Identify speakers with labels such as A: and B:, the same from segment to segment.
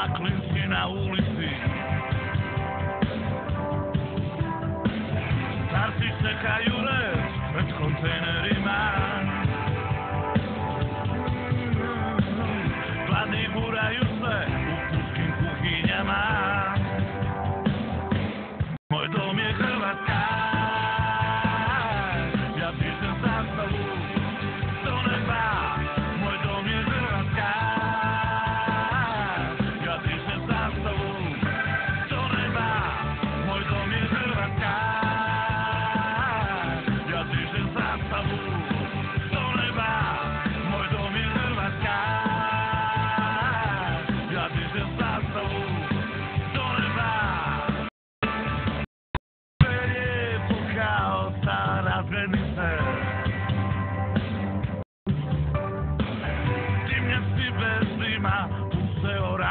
A: I cleanse can I only see.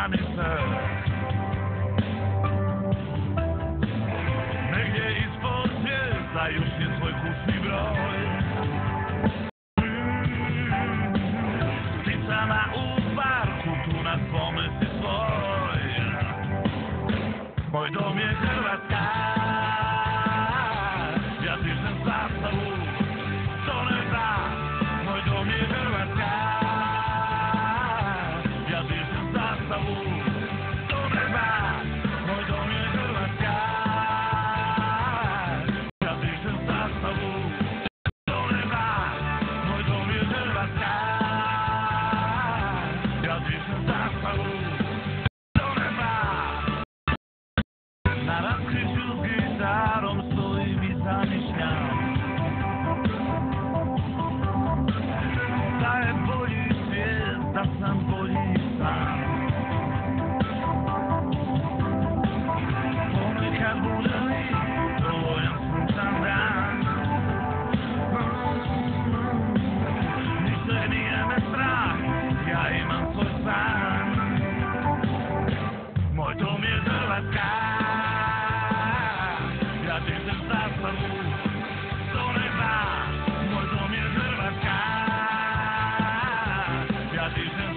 A: I'm in love. Mnie i swoje zajusz niezły kurz na uparku, tu nas swój. Mój dom jest Jesus. He's